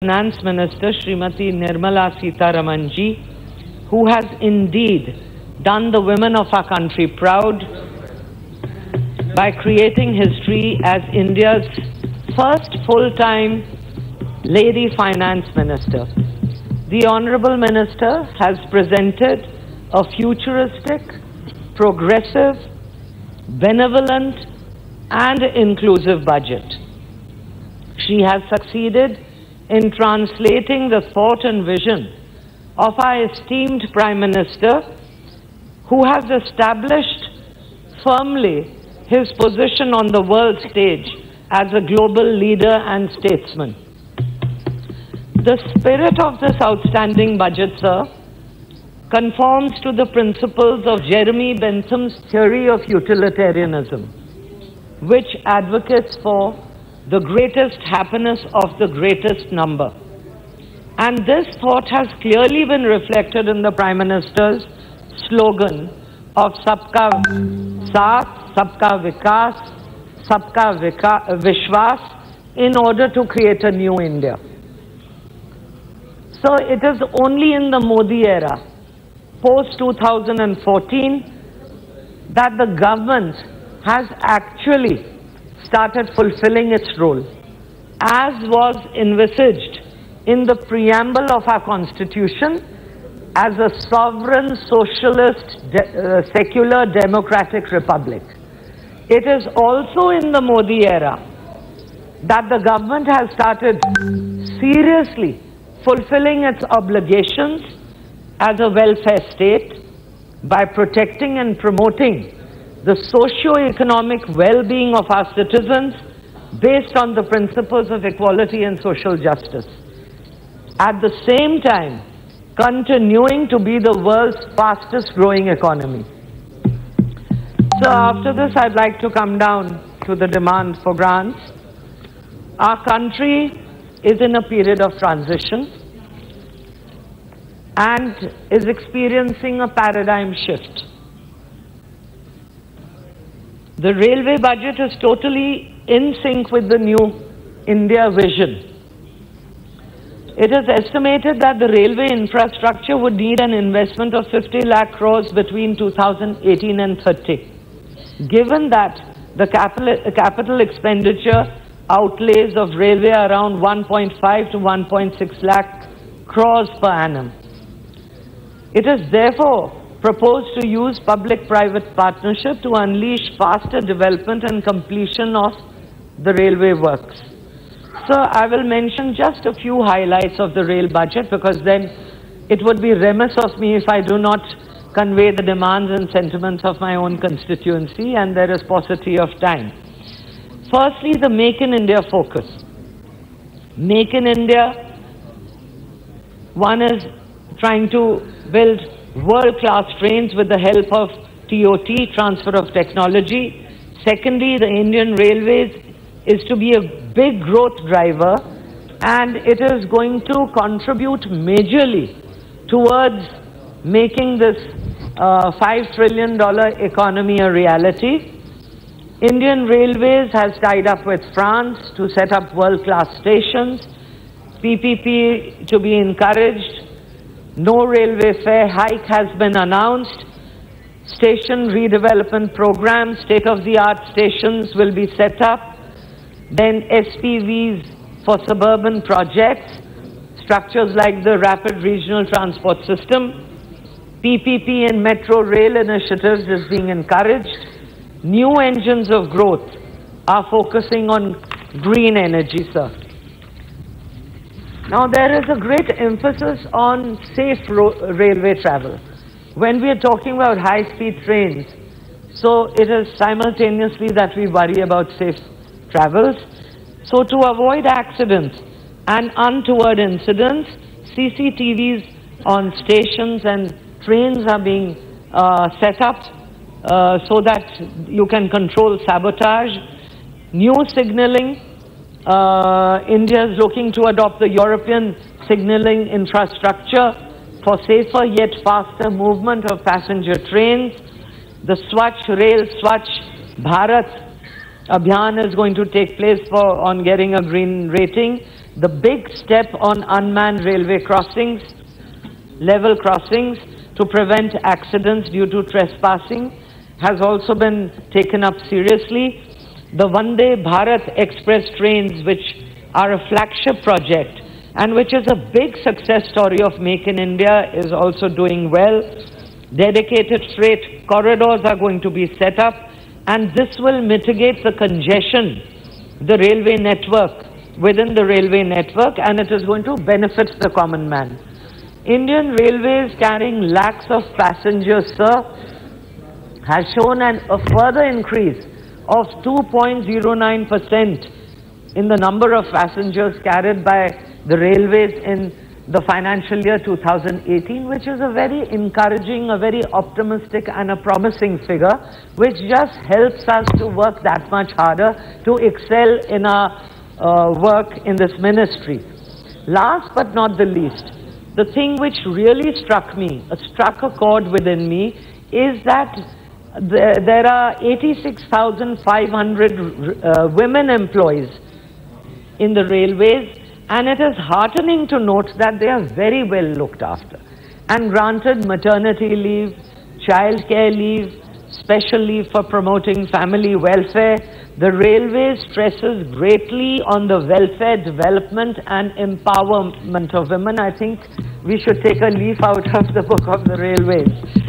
Finance Minister Srimati Nirmala Sitharamanji, who has indeed done the women of our country proud by creating history as India's first full-time lady finance minister. The Honorable Minister has presented a futuristic, progressive, benevolent and inclusive budget. She has succeeded in translating the thought and vision of our esteemed Prime Minister, who has established firmly his position on the world stage as a global leader and statesman. The spirit of this outstanding budget, sir, conforms to the principles of Jeremy Bentham's theory of utilitarianism, which advocates for the greatest happiness of the greatest number. And this thought has clearly been reflected in the Prime Minister's slogan of Sabka Saath, Sabka Vikas, Sabka Vishwas in order to create a new India. So it is only in the Modi era, post 2014, that the government has actually started fulfilling its role, as was envisaged in the preamble of our constitution as a sovereign socialist de uh, secular democratic republic. It is also in the Modi era that the government has started seriously fulfilling its obligations as a welfare state by protecting and promoting the socio-economic well-being of our citizens based on the principles of equality and social justice. At the same time, continuing to be the world's fastest growing economy. So after this, I'd like to come down to the demand for grants. Our country is in a period of transition and is experiencing a paradigm shift. The railway budget is totally in sync with the new India vision. It is estimated that the railway infrastructure would need an investment of 50 lakh crores between 2018 and 30. Given that the capital, capital expenditure outlays of railway are around 1.5 to 1.6 lakh crores per annum. It is therefore proposed to use public-private partnership to unleash faster development and completion of the railway works. So I will mention just a few highlights of the rail budget because then it would be remiss of me if I do not convey the demands and sentiments of my own constituency and there is paucity of time. Firstly, the Make in India focus. Make in India, one is trying to build world-class trains with the help of TOT, transfer of technology. Secondly, the Indian Railways is to be a big growth driver and it is going to contribute majorly towards making this uh, $5 trillion economy a reality. Indian Railways has tied up with France to set up world-class stations, PPP to be encouraged, no railway fare hike has been announced. Station redevelopment program, state-of-the-art stations will be set up. Then SPVs for suburban projects, structures like the Rapid Regional Transport System. PPP and metro rail initiatives is being encouraged. New engines of growth are focusing on green energy, sir. Now, there is a great emphasis on safe railway travel. When we are talking about high-speed trains, so it is simultaneously that we worry about safe travels. So to avoid accidents and untoward incidents, CCTVs on stations and trains are being uh, set up uh, so that you can control sabotage. New signaling uh, India is looking to adopt the European signaling infrastructure for safer yet faster movement of passenger trains. The Swachh Rail Swachh Bharat Abhiyan is going to take place for on getting a green rating. the big step on unmanned railway crossings, level crossings to prevent accidents due to trespassing has also been taken up seriously. The Vande Bharat Express trains, which are a flagship project and which is a big success story of Make in India, is also doing well. Dedicated freight corridors are going to be set up, and this will mitigate the congestion, the railway network, within the railway network, and it is going to benefit the common man. Indian Railways carrying lakhs of passengers, sir, has shown an, a further increase of 2.09% in the number of passengers carried by the railways in the financial year 2018, which is a very encouraging, a very optimistic and a promising figure, which just helps us to work that much harder to excel in our uh, work in this ministry. Last but not the least, the thing which really struck me, struck a chord within me, is that there, there are 86,500 uh, women employees in the railways and it is heartening to note that they are very well looked after and granted maternity leave, childcare leave, special leave for promoting family welfare. The railway stresses greatly on the welfare, development and empowerment of women. I think we should take a leaf out of the book of the railways.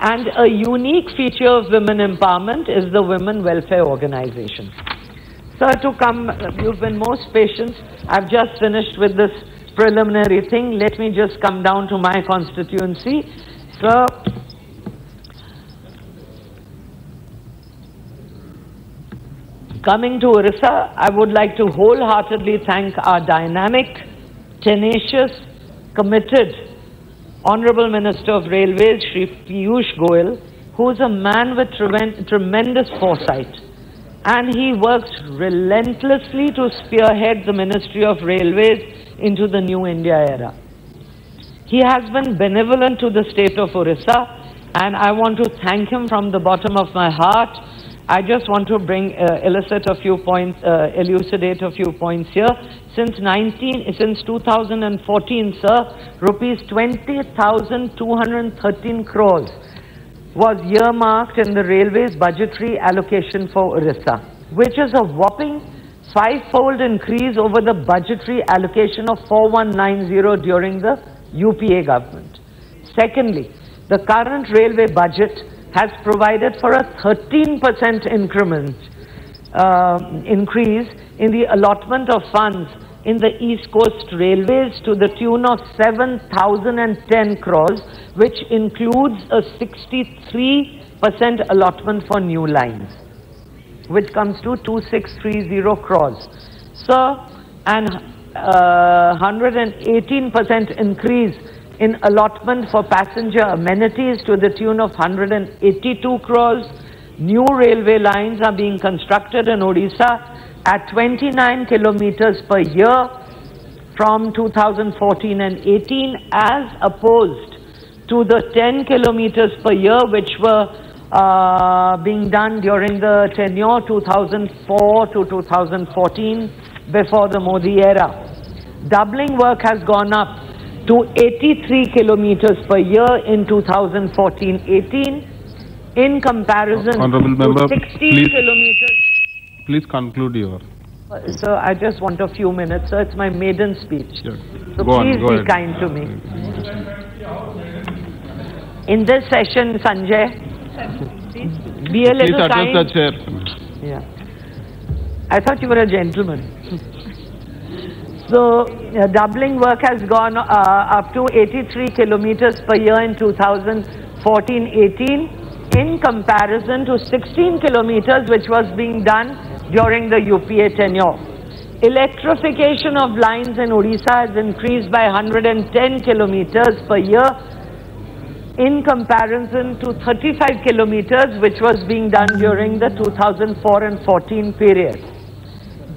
And a unique feature of women empowerment is the Women Welfare Organization. Sir, to come, you've been most patient. I've just finished with this preliminary thing. Let me just come down to my constituency. Sir, coming to Orissa, I would like to wholeheartedly thank our dynamic, tenacious, committed Honorable Minister of Railways, Shri Piyush Goyal, who is a man with tremendous foresight and he works relentlessly to spearhead the Ministry of Railways into the new India era. He has been benevolent to the state of Orissa and I want to thank him from the bottom of my heart. I just want to bring, uh, elicit a few points, uh, elucidate a few points here. Since 19, since 2014, sir, rupees 20,213 crores was earmarked in the railways budgetary allocation for Orissa, which is a whopping five-fold increase over the budgetary allocation of 4190 during the UPA government. Secondly, the current railway budget has provided for a 13% increment uh, increase in the allotment of funds in the East Coast Railways to the tune of 7,010 crores, which includes a 63% allotment for new lines, which comes to 2630 crores. So, an 118% uh, increase in allotment for passenger amenities to the tune of 182 crores. New railway lines are being constructed in Odisha at 29 kilometers per year from 2014 and 18 as opposed to the 10 kilometers per year which were uh, being done during the tenure 2004 to 2014 before the Modi era. Doubling work has gone up to 83 kilometers per year in 2014-18 in comparison uh, Honorable to member, 16 please. kilometers Please conclude your. Uh, so I just want a few minutes. So it's my maiden speech. So Go please go be ahead. kind to me. In this session, Sanjay, be a Please little address kind. the chair. Yeah. I thought you were a gentleman. So, uh, doubling work has gone uh, up to 83 kilometers per year in 2014-18 in comparison to 16 kilometers which was being done during the UPA tenure. Electrification of lines in Odisha has increased by 110 kilometers per year in comparison to 35 kilometers which was being done during the 2004 and 14 period.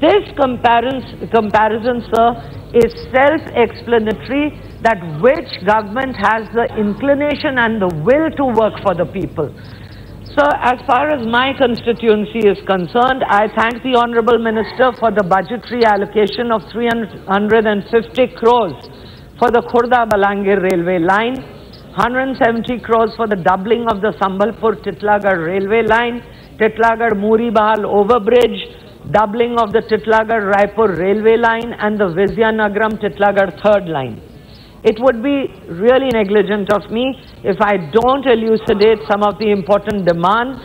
This comparison, comparison sir, is self-explanatory that which government has the inclination and the will to work for the people. So, as far as my constituency is concerned, I thank the Honorable Minister for the budgetary allocation of 350 crores for the Khurda Balangir railway line, 170 crores for the doubling of the Sambalpur Titlagarh railway line, Titlagarh Muri Bahal overbridge, doubling of the Titlagarh Raipur railway line, and the Vizianagaram Titlagarh third line. It would be really negligent of me if I don't elucidate some of the important demands.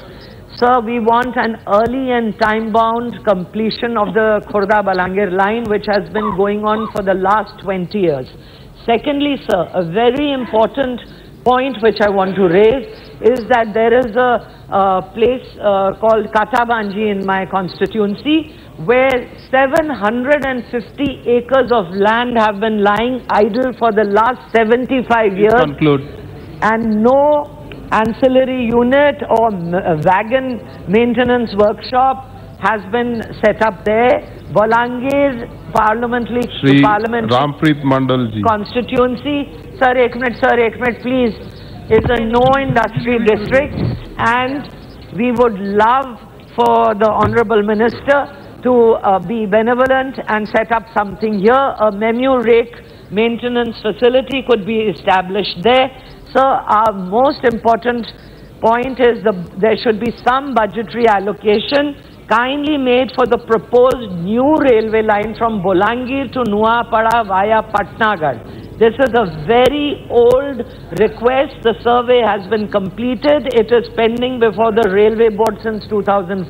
Sir, we want an early and time-bound completion of the Khurda Balangir line, which has been going on for the last 20 years. Secondly, sir, a very important point which I want to raise is that there is a, place uh, called Kantabanji in my constituency where 750 acres of land have been lying idle for the last 75 Please years conclude. and no ancillary unit or uh, wagon maintenance workshop has been set up there. Bolangir parliamentary Shri parliament Rampreet Mandal ji. constituency, sir, ek minute, sir, ek minute, please, is a no industry district and we would love for the honorable minister to uh, be benevolent and set up something here. A memu rake maintenance facility could be established there. Sir, our most important point is the, there should be some budgetary allocation kindly made for the proposed new railway line from Bolangir to Nuapada via Patnagarh. This is a very old request. The survey has been completed. It is pending before the Railway Board since 2014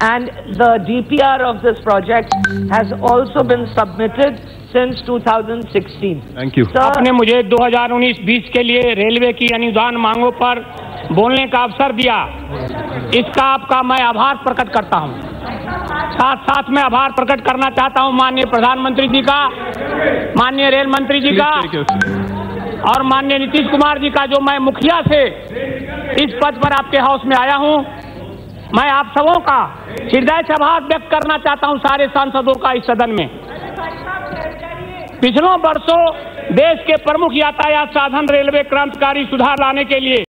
and the DPR of this project has also been submitted since 2016. Thank you. Sir, आपने मुझे 2019-20 के लिए railway की अनुदान मांगों पर बोलने का अवसर दिया। इसका आपका मैं आभार प्रकट करता हूँ। साथ साथ मैं आभार प्रकट करना चाहता हूँ माननीय प्रधानमंत्री जी का माननीय रेल मंत्री जी का. और माननीय नीतीश कुमार जी का जो मैं मुखिया से इस पद पर आपके हाउस में आया हूँ। मैं आप सबों का हृदय से आभार व्यक्त करना चाहता हूँ सारे सांसदों का इस सदन में। पिछलों वर्षों देश के प्रमुख यातायात साधन रेलवे क्रांतिकारी सुधार लाने के लिए